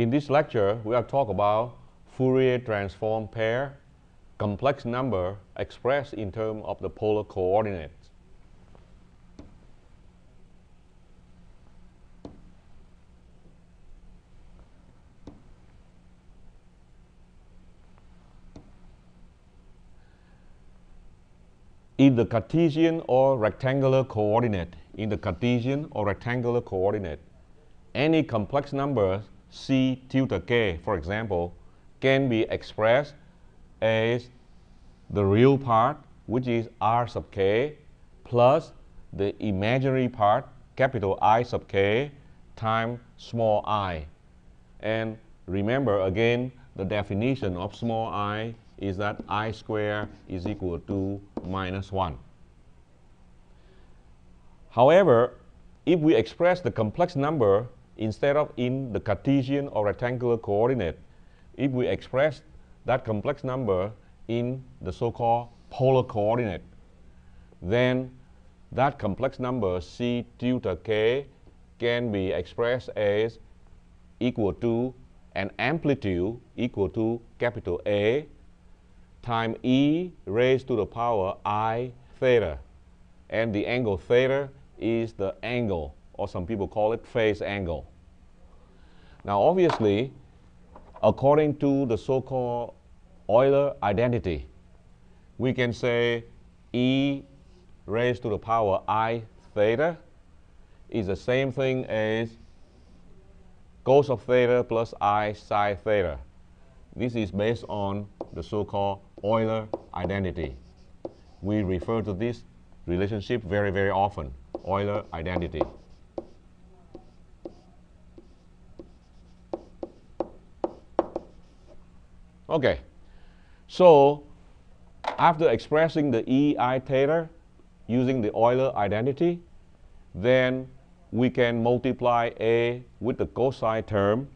In this lecture, we are talk about Fourier transform pair, complex number expressed in terms of the polar coordinate. in the Cartesian or rectangular coordinate, in the Cartesian or rectangular coordinate, any complex number c tilde k, for example, can be expressed as the real part, which is r sub k, plus the imaginary part, capital I sub k, times small i. And remember again the definition of small i is that i square is equal to minus 1. However, if we express the complex number instead of in the Cartesian or rectangular coordinate, if we express that complex number in the so-called polar coordinate, then that complex number c tilde k can be expressed as equal to an amplitude equal to capital A times e raised to the power i theta. And the angle theta is the angle, or some people call it phase angle. Now obviously, according to the so-called Euler identity, we can say e raised to the power i theta is the same thing as cos of theta plus i sine theta. This is based on the so-called Euler identity. We refer to this relationship very, very often, Euler identity. Okay, so after expressing the EI theta using the Euler identity, then we can multiply A with the cosine term.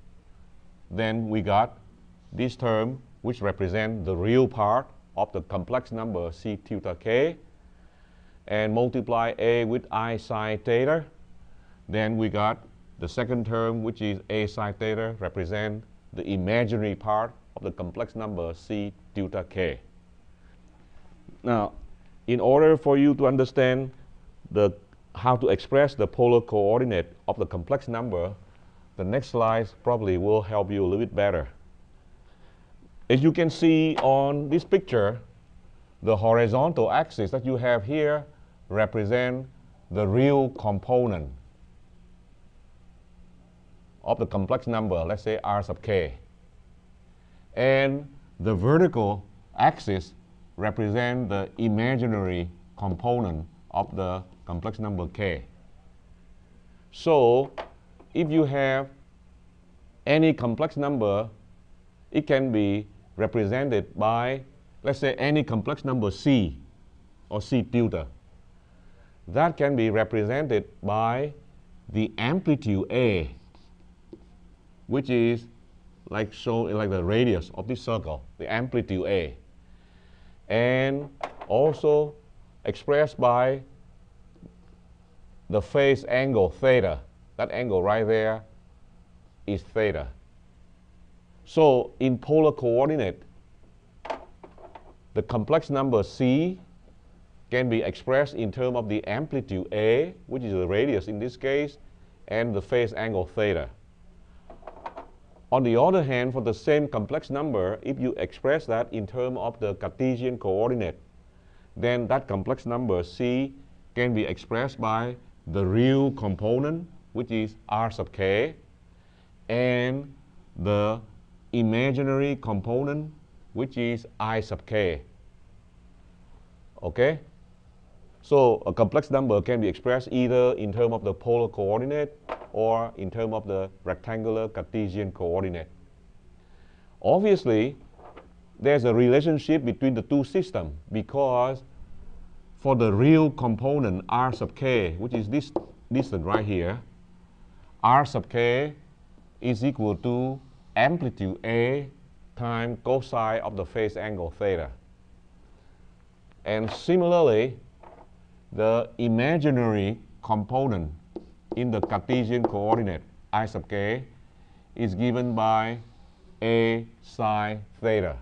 Then we got this term which represent the real part of the complex number c theta k and multiply a with i sine theta. Then we got the second term which is a sine theta represent the imaginary part of the complex number c tilde k. Now, in order for you to understand the, how to express the polar coordinate of the complex number, the next slide probably will help you a little bit better. As you can see on this picture, the horizontal axis that you have here represent the real component of the complex number, let's say r sub k. And the vertical axis represent the imaginary component of the complex number k. So if you have any complex number, it can be represented by, let's say, any complex number c or c tilde. That can be represented by the amplitude a, which is like show like the radius of this circle, the amplitude a, and also expressed by the phase angle theta. That angle right there is theta. So in polar coordinate, the complex number c can be expressed in terms of the amplitude a, which is the radius in this case, and the phase angle theta. On the other hand, for the same complex number, if you express that in terms of the Cartesian coordinate, then that complex number c can be expressed by the real component, which is r sub k, and the imaginary component, which is i sub k. Okay? So a complex number can be expressed either in terms of the polar coordinate or in terms of the rectangular Cartesian coordinate. Obviously, there's a relationship between the two systems because for the real component r sub k, which is this distance right here, r sub k is equal to amplitude A times cosine of the phase angle theta. And similarly, the imaginary component in the Cartesian coordinate i sub k is given by a sine theta.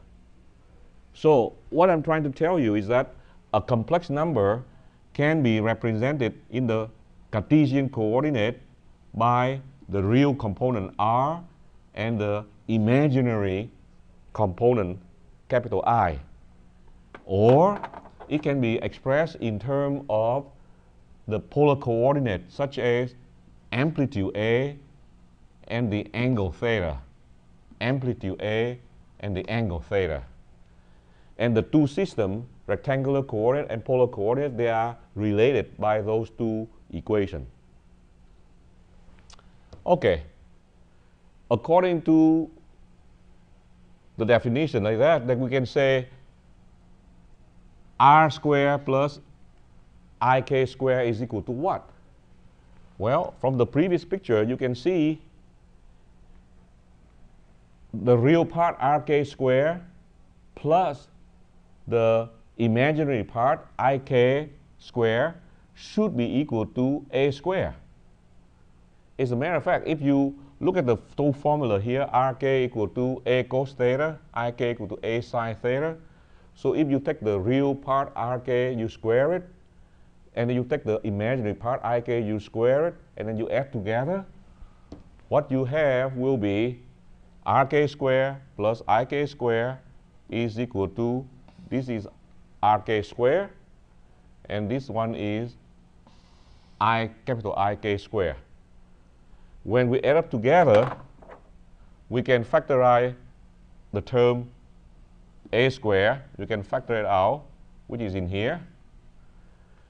So what I'm trying to tell you is that a complex number can be represented in the Cartesian coordinate by the real component r and the imaginary component capital I. Or it can be expressed in terms of the polar coordinate such as amplitude A and the angle theta. Amplitude A and the angle theta. And the two systems, rectangular coordinate and polar coordinate, they are related by those two equations. Okay. According to the definition like that, then we can say r squared plus ik squared is equal to what? Well, from the previous picture, you can see the real part rk squared plus the imaginary part ik squared should be equal to a squared. As a matter of fact, if you look at the two formula here, rk equal to a cos theta, ik equal to a sine theta. So if you take the real part rk, you square it, and then you take the imaginary part ik, you square it, and then you add together, what you have will be rk square plus ik square is equal to, this is rk square, and this one is i capital Ik square. When we add up together, we can factorize the term a square. You can factor it out, which is in here.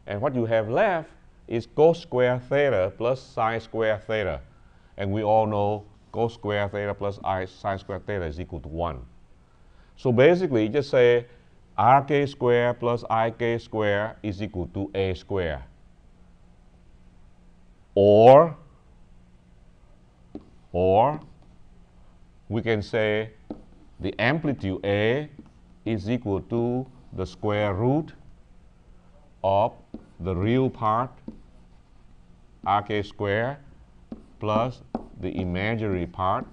And what you have left is cos square theta plus sine square theta. And we all know cos square theta plus I sine square theta is equal to 1. So basically, just say rk square plus ik square is equal to a square. Or, or we can say the amplitude A is equal to the square root of the real part rk square plus the imaginary part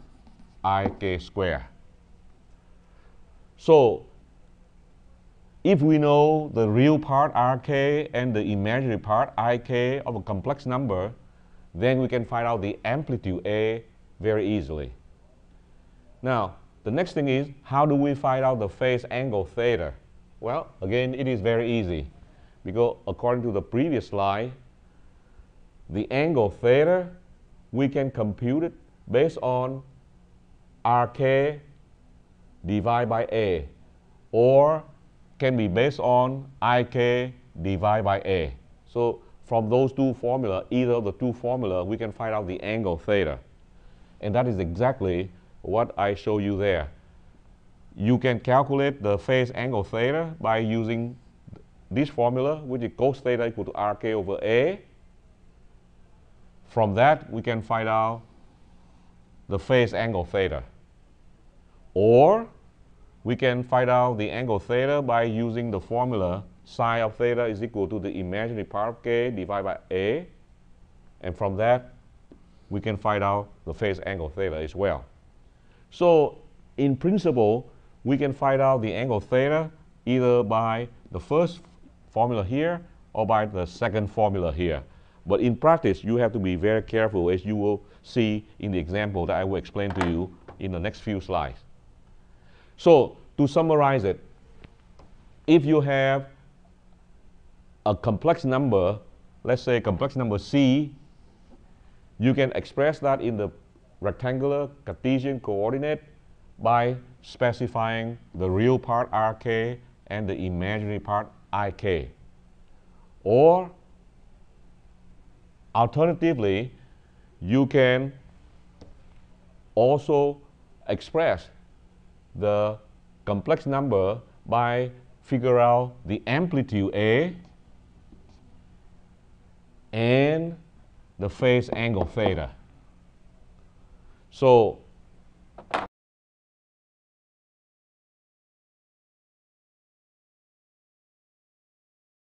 ik square. So if we know the real part rk and the imaginary part ik of a complex number, then we can find out the amplitude A very easily. Now, the next thing is, how do we find out the phase angle theta? Well, again, it is very easy because according to the previous slide, the angle theta, we can compute it based on RK divided by A or can be based on IK divided by A. So from those two formula, either of the two formula, we can find out the angle theta. And that is exactly what I show you there. You can calculate the phase angle theta by using this formula, which is cos theta equal to RK over A. From that, we can find out the phase angle theta. Or we can find out the angle theta by using the formula sine of theta is equal to the imaginary part of k divided by a. And from that, we can find out the phase angle theta as well. So in principle, we can find out the angle theta either by the first formula here or by the second formula here. But in practice, you have to be very careful as you will see in the example that I will explain to you in the next few slides. So to summarize it, if you have a complex number, let's say complex number C, you can express that in the rectangular Cartesian coordinate by specifying the real part rk and the imaginary part ik. Or alternatively, you can also express the complex number by figure out the amplitude A and the phase angle theta. So